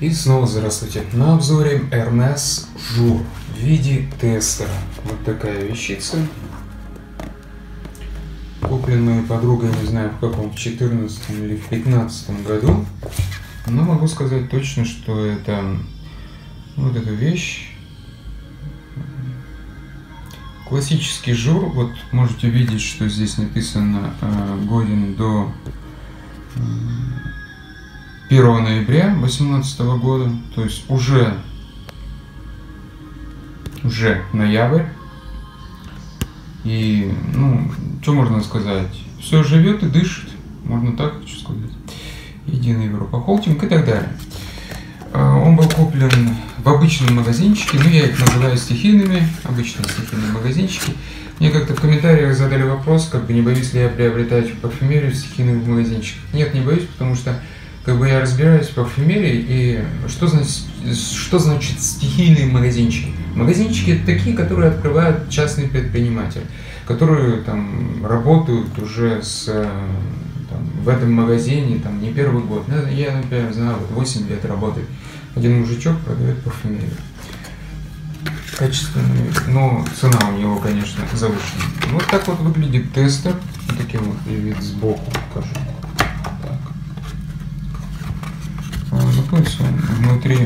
И снова здравствуйте. На обзоре Hermes Jour в виде тестера. Вот такая вещица. Купленная подругой, не знаю в каком, в 14 или в 15 году. Но могу сказать точно, что это вот эта вещь. Классический жур. Вот можете видеть, что здесь написано э, годен до 1 ноября 2018 года, то есть уже, уже ноябрь. И, ну, что можно сказать? Все живет и дышит, можно так хочу сказать. Единый Европа Холдинг и так далее. А, он был куплен в обычном магазинчике, ну я их называю стихийными, обычные стихийные магазинчики. Мне как-то в комментариях задали вопрос, как бы не боюсь ли я приобретать парфюмерию в стихийных магазинчиках. Нет, не боюсь, потому что как бы я разбираюсь в парфюмерии и что значит, что значит стихийные магазинчики. Магазинчики это такие, которые открывают частные предприниматели, которые там работают уже с там, в этом магазине там не первый год. Я, например, знаю, вот 8 лет работает. Один мужичок продает парфюмерию. Качественный, но цена у него, конечно, завышенная. Вот так вот выглядит тестер. Таким вот вид сбоку покажу. Находится внутри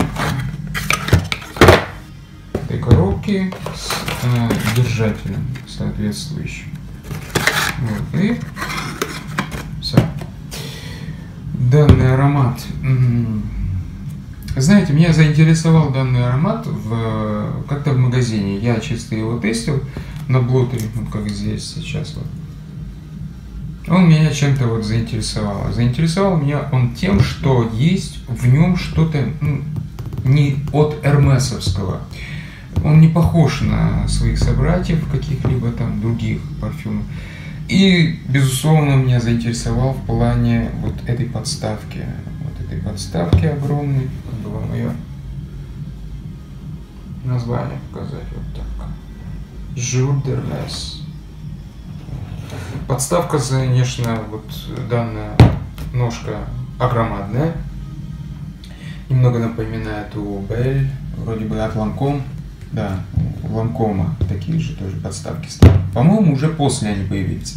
этой коробки с э, держателем соответствующим. Вот, и все. Данный аромат. Знаете, меня заинтересовал данный аромат в, как-то в магазине. Я чисто его тестил на блотере, вот как здесь сейчас вот. Он меня чем-то вот заинтересовал. Заинтересовал меня он тем, что есть в нем что-то ну, не от эрмесовского. Он не похож на своих собратьев, каких-либо там других парфюмов. И, безусловно, меня заинтересовал в плане вот этой подставки. Вот этой подставки огромной. Как бы вам название показать вот так. Журдермес. Подставка, конечно, вот данная ножка огромадная. Немного напоминает у Бель, вроде бы от Ланком. Да, у Ланкома такие же тоже подставки стали. По-моему, уже после они появились.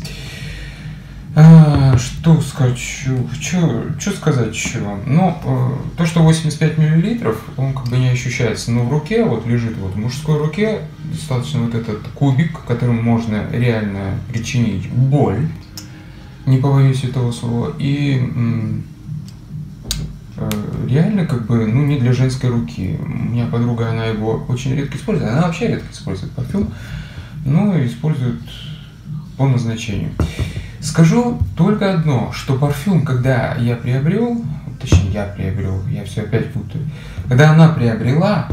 А, что сказать, что сказать еще? Ну, э, то, что 85 миллилитров, он как бы не ощущается, но в руке, вот лежит вот в мужской руке, достаточно вот этот кубик, которым можно реально причинить боль, не побоюсь этого слова, и э, реально как бы, ну, не для женской руки. У меня подруга, она его очень редко использует, она вообще редко использует парфюм, но использует по назначению. Скажу только одно, что парфюм, когда я приобрел, точнее я приобрел, я все опять путаю, когда она приобрела,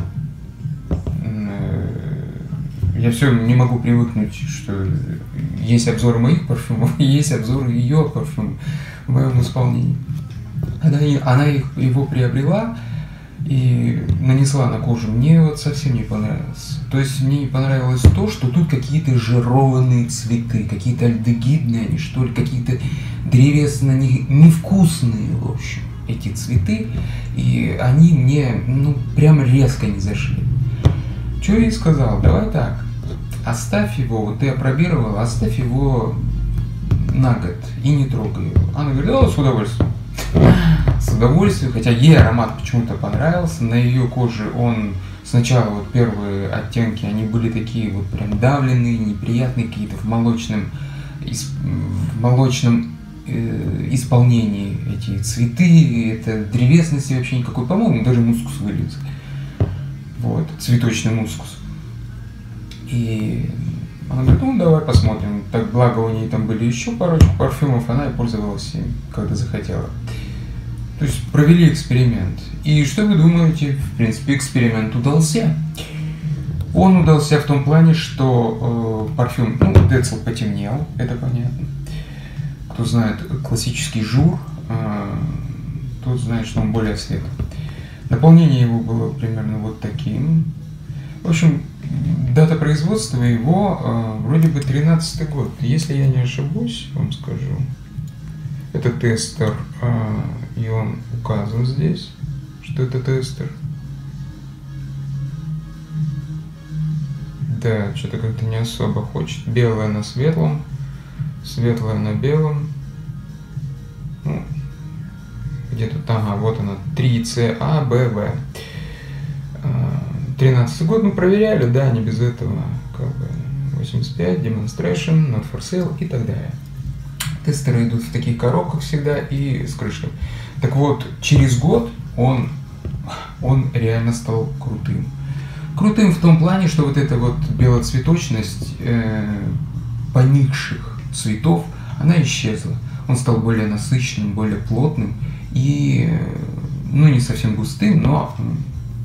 э, я все не могу привыкнуть, что есть обзоры моих парфюмов, есть обзоры ее парфюмов в моем исполнении. Когда она их, его приобрела, и нанесла на кожу, мне вот совсем не понравилось. То есть мне не понравилось то, что тут какие-то жированные цветы, какие-то альдегидные они, что ли, какие-то древесно невкусные, в общем, эти цветы. И они мне, ну, прям резко не зашли. Что я ей сказал? Давай так, оставь его, вот ты опробировал, оставь его на год и не трогай его. Она говорит, да, с удовольствием с удовольствием, хотя ей аромат почему-то понравился, на ее коже он сначала вот первые оттенки, они были такие вот прям давленные, неприятные какие-то в молочном, в молочном э, исполнении эти цветы, это древесности вообще никакой, по-моему, даже мускус вылез. Вот, цветочный мускус. И она говорит, ну давай посмотрим. Так благо у нее там были еще парочку парфюмов, она и пользовалась им, когда захотела. То есть провели эксперимент. И что вы думаете? В принципе, эксперимент удался. Он удался в том плане, что э, парфюм, ну, Децл потемнел, это понятно. Кто знает классический жур, э, тот знает, что он более светлый. Наполнение его было примерно вот таким. В общем, дата производства его э, вроде бы 13 год. Если я не ошибусь, вам скажу. Это тестер, э, и он указан здесь, что это тестер. Да, что-то как-то не особо хочет. Белое на светлом, светлое на белом. Ну, где-то там, а вот она, 3CABV. 13 год, ну, проверяли, да, не без этого, как бы, 85, demonstration, not for sale и так далее. Тестеры идут в таких коробках всегда и с крышкой. Так вот, через год он, он реально стал крутым. Крутым в том плане, что вот эта вот белоцветочность э, поникших цветов, она исчезла. Он стал более насыщенным, более плотным и, ну, не совсем густым, но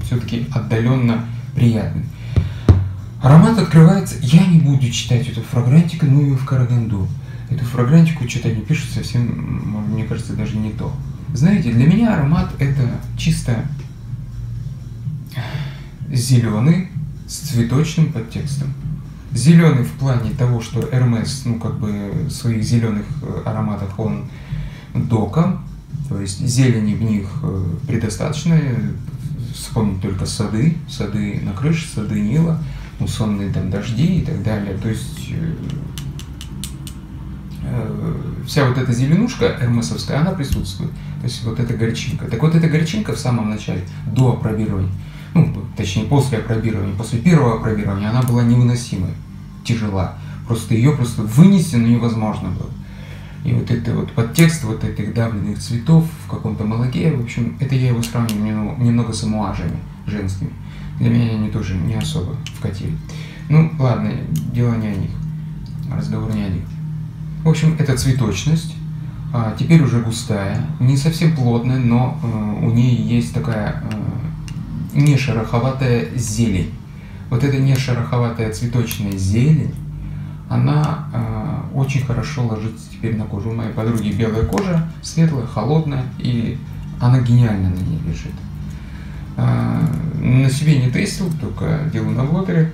все-таки отдаленно приятный. Аромат открывается, я не буду читать эту фрагрантику, ну ее в Караганду. Эту фрагрантику читать не пишут совсем, мне кажется, даже не то. Знаете, для меня аромат это чисто зеленый с цветочным подтекстом. Зеленый в плане того, что Hermes, ну как бы своих зеленых э, ароматах он доком, то есть зелени в них э, предостаточно, вспомнить только сады, сады на крыше, сады Нила, муссонные там дожди и так далее. То есть э, э, вся вот эта зеленушка эрмесовская, она присутствует. То есть вот эта горчинка. Так вот эта горчинка в самом начале, до опробирования, ну, точнее, после опробирования, после первого опробирования, она была невыносимой, тяжела. Просто ее просто вынести ну, невозможно было. И вот это вот подтекст вот этих давленных цветов в каком-то молоке, в общем, это я его сравниваю немного с амуажами женскими. Для меня они тоже не особо вкатили. Ну, ладно, дело не о них. Разговор не о них. В общем, это цветочность. А, теперь уже густая, не совсем плотная, но э, у нее есть такая э, не шероховатая зелень. Вот эта не шероховатая цветочная зелень, она э, очень хорошо ложится теперь на кожу. У моей подруги белая кожа, светлая, холодная, и она гениально на ней лежит. На себе не тестил, только делаю на блотере.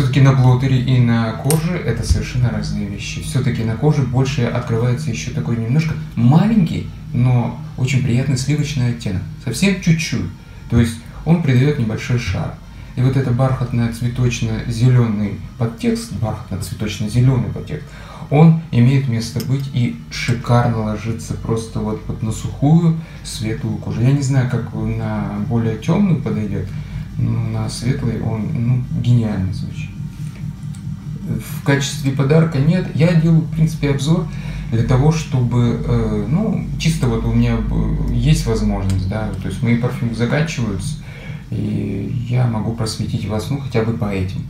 Все-таки на блотере и на коже это совершенно разные вещи. Все-таки на коже больше открывается еще такой немножко маленький, но очень приятный сливочный оттенок. Совсем чуть-чуть. То есть он придает небольшой шар. И вот это бархатно-цветочно-зеленый подтекст, бархатно-цветочно-зеленый подтекст, он имеет место быть и шикарно ложится просто вот под на сухую светлую кожу. Я не знаю, как на более темную подойдет, на светлый он ну, гениально звучит. В качестве подарка нет. Я делаю, в принципе, обзор для того, чтобы, э, ну, чисто вот у меня есть возможность, да, то есть мои парфюмы заканчиваются, и я могу просветить вас, ну, хотя бы по этим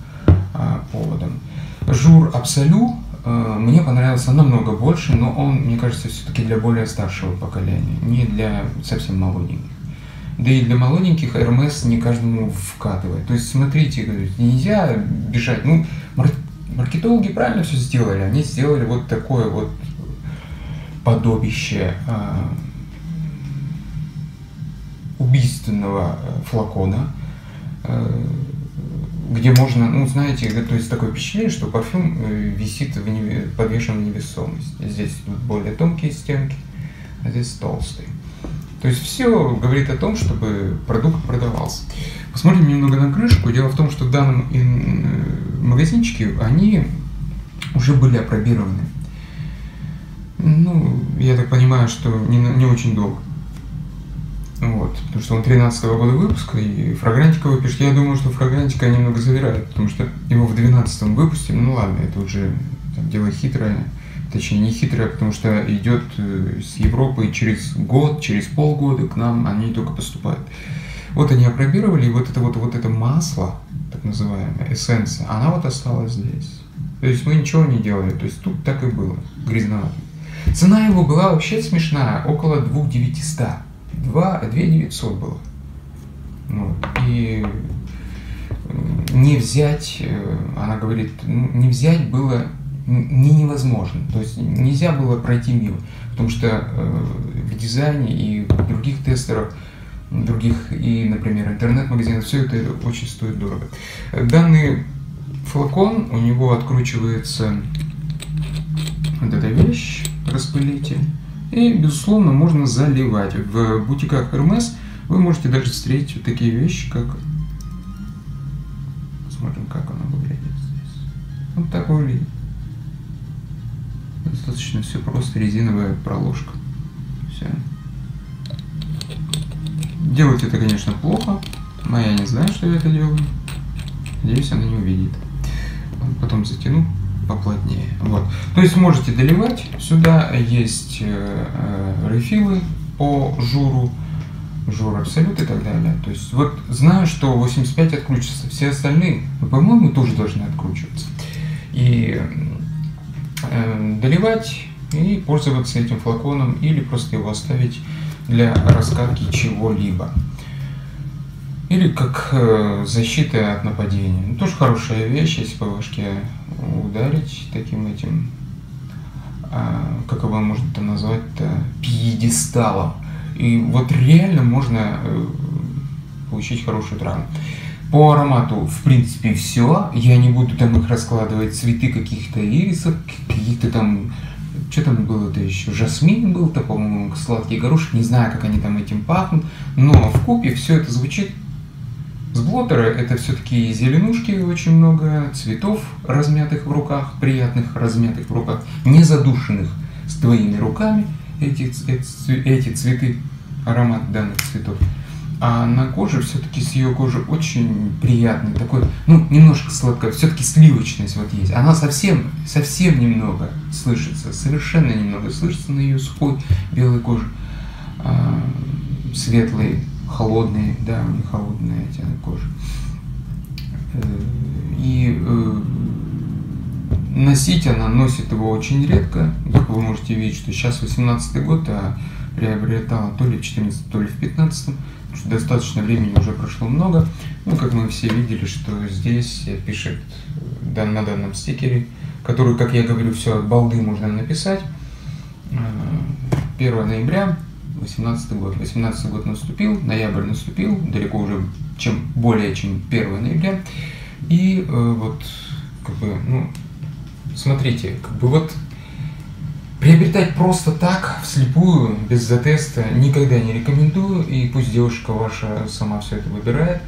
а, поводам. Жур Абсолю а, мне понравился намного больше, но он, мне кажется, все-таки для более старшего поколения, не для совсем молоденьких. Да и для молоденьких РМС не каждому вкатывает. То есть, смотрите, нельзя бежать. Ну, маркетологи правильно все сделали. Они сделали вот такое вот подобище а, убийственного э, флакона, э, где можно, ну, знаете, то есть такое впечатление, что парфюм э, висит в неве, подвешен в невесомость. Здесь более тонкие стенки, а здесь толстые. То есть все говорит о том, чтобы продукт продавался. Посмотрим немного на крышку. Дело в том, что в данном магазинчике они уже были опробированы. Ну, я так понимаю, что не, не очень долго. Вот, потому что он 13 -го года выпуска, и Фрагрантика выпишет. Я думаю, что Фрагрантика немного завирает, потому что его в 12 выпустили. Ну ладно, это уже там, дело хитрое. Точнее, не хитрое, потому что идет э, с Европы через год, через полгода к нам они только поступают. Вот они опробировали, и вот это вот, вот это масло, так называемое, эссенция, она вот осталась здесь. То есть мы ничего не делали, то есть тут так и было, грязновато. Цена его была вообще смешная, около 2900. 2, 2 900 было. Ну, и не взять, э, она говорит, не взять было не невозможно. То есть нельзя было пройти мимо, потому что э, в дизайне и в других тестерах, других и, например, интернет-магазинах, все это очень стоит дорого. Данный флакон, у него откручивается вот эта вещь, распылитель. И, безусловно, можно заливать. В бутиках Hermes вы можете даже встретить вот такие вещи, как... Посмотрим, как оно выглядит здесь. Вот так выглядит. Достаточно все просто, резиновая проложка. Все. Делать это, конечно, плохо. Моя не знает, что я это делаю. Надеюсь, она не увидит. Потом затяну поплотнее. Вот. То есть можете доливать. Сюда есть э, э, рефилы по журу, жур абсолют и так далее. То есть вот знаю, что 85 отключится. Все остальные, ну, по-моему, тоже должны откручиваться. И доливать и пользоваться этим флаконом или просто его оставить для раскатки чего-либо. Или как э, защита от нападения. Ну, тоже хорошая вещь, если по башке ударить таким этим, а, как его можно это назвать-то, пьедесталом. И вот реально можно э, получить хорошую травму. По аромату, в принципе, все. Я не буду там их раскладывать, цветы каких-то ирисов, каких-то там что там было-то еще? Жасмин был-то, по-моему, сладкий горошек. Не знаю, как они там этим пахнут. Но в купе все это звучит с блотера это все-таки зеленушки очень много, цветов размятых в руках, приятных размятых в руках, не задушенных с твоими руками эти, эти, эти цветы, аромат данных цветов. А на коже все-таки с ее кожи очень приятный, такой, ну, немножко сладкая, все-таки сливочность вот есть. Она совсем, совсем немного слышится, совершенно немного слышится на ее сухой белой коже. А, светлый холодные, да, у них холодная оттенок кожи. Э, и э, носить она носит его очень редко, как вы можете видеть, что сейчас 18 год, а приобретала то ли в 14, то ли в 15, потому что достаточно времени уже прошло много. Ну, как мы все видели, что здесь пишет да, на данном стикере, который, как я говорю, все от балды можно написать. 1 э, ноября 18 год. 18 год наступил, ноябрь наступил, далеко уже чем более чем 1 ноября. И э, вот, как бы, ну, смотрите, как бы вот приобретать просто так, вслепую, без затеста, никогда не рекомендую. И пусть девушка ваша сама все это выбирает,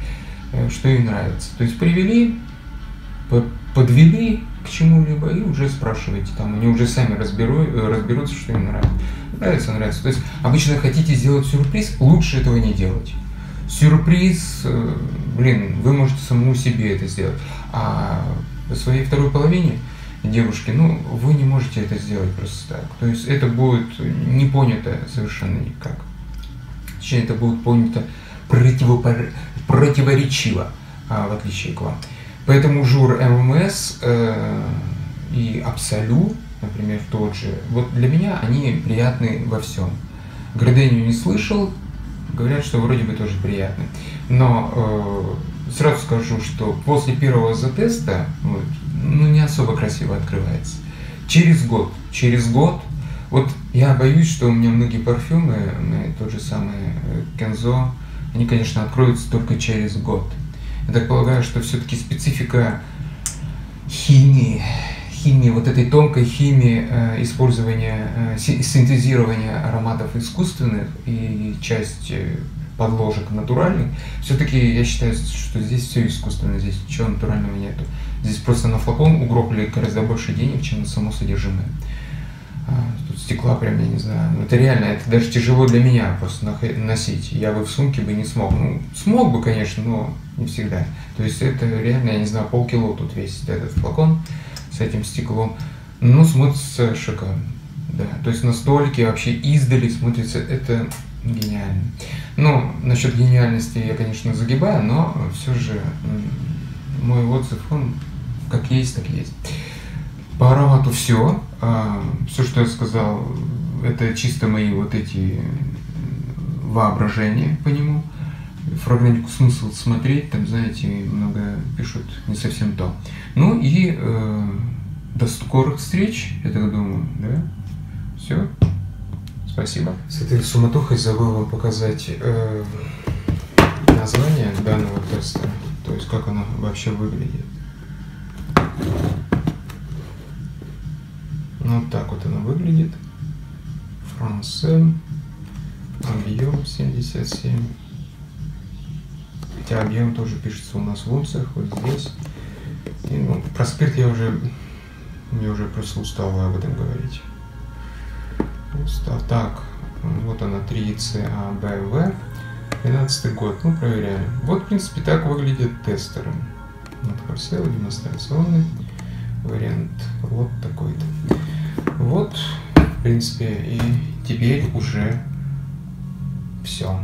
э, что ей нравится. То есть привели, подвели к чему-либо и уже спрашиваете, там они уже сами разберу, э, разберутся, что им нравится. Нравится, нравится. То есть обычно хотите сделать сюрприз, лучше этого не делать. Сюрприз, э, блин, вы можете самому себе это сделать. А своей второй половине девушки, ну, вы не можете это сделать просто так. То есть это будет не понято совершенно никак. Точнее, это будет понято противопор... противоречиво, а, в отличие к вам. Поэтому жур ММС э, и Абсолю, например, тот же, вот для меня они приятны во всем. Градению не слышал, говорят, что вроде бы тоже приятны. Но э, сразу скажу, что после первого затеста вот, ну, не особо красиво открывается. Через год, через год, вот я боюсь, что у меня многие парфюмы, тот же самый э, Кензо, они, конечно, откроются только через год. Я так полагаю, что все-таки специфика химии, химии, вот этой тонкой химии э, использования, э, синтезирования ароматов искусственных и часть э, подложек натуральных, все-таки я считаю, что здесь все искусственно, здесь ничего натурального нету. Здесь просто на флакон угробили гораздо больше денег, чем на само содержимое. А, тут стекла прям, я не знаю. Ну, это реально, это даже тяжело для меня просто носить. Я бы в сумке бы не смог. Ну, смог бы, конечно, но не всегда. То есть это реально, я не знаю, полкило тут весит этот флакон с этим стеклом. Ну, смотрится шикарно. Да, то есть на столике вообще издали смотрится, это гениально. Ну, насчет гениальности я, конечно, загибаю, но все же мой отзыв, он как есть, так есть. По аромату все. А, все, что я сказал, это чисто мои вот эти воображения по нему. Фрагментику смысл смотреть, там, знаете, много пишут не совсем то. Ну и э, до скорых встреч, я так думаю, да? Все. Спасибо. С этой суматохой забыл вам показать э, название данного теста, то есть как оно вообще выглядит. Ну, вот так вот она выглядит. Франсе. Объем 77. Хотя объем тоже пишется у нас в унциях, вот здесь. И, ну, про спирт я уже, мне уже просто устала об этом говорить. Устал. Так, вот она 3 ЦАБВ. 12 год, ну проверяем. Вот, в принципе, так выглядят тестеры. Вот Corsair, демонстрационный вариант, вот такой-то. Вот, в принципе, и теперь уже все.